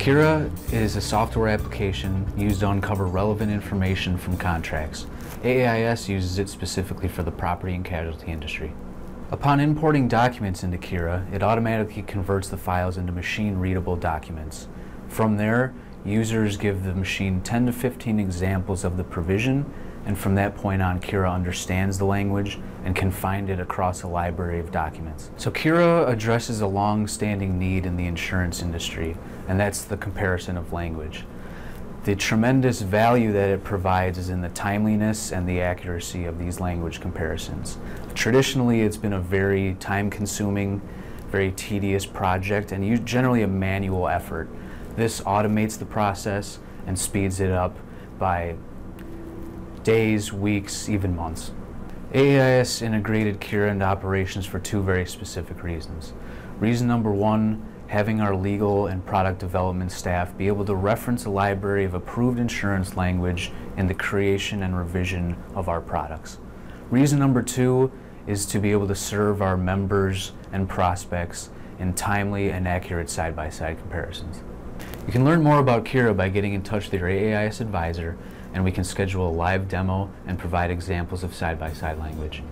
Kira is a software application used to uncover relevant information from contracts. AAIS uses it specifically for the property and casualty industry. Upon importing documents into Kira, it automatically converts the files into machine-readable documents. From there, users give the machine 10 to 15 examples of the provision, and from that point on, Kira understands the language and can find it across a library of documents. So Kira addresses a long-standing need in the insurance industry, and that's the comparison of language. The tremendous value that it provides is in the timeliness and the accuracy of these language comparisons. Traditionally, it's been a very time-consuming, very tedious project, and generally a manual effort. This automates the process and speeds it up by days, weeks, even months. AAIS integrated Kira into operations for two very specific reasons. Reason number one, having our legal and product development staff be able to reference a library of approved insurance language in the creation and revision of our products. Reason number two is to be able to serve our members and prospects in timely and accurate side-by-side -side comparisons. You can learn more about Kira by getting in touch with your AAIS advisor and we can schedule a live demo and provide examples of side-by-side -side language.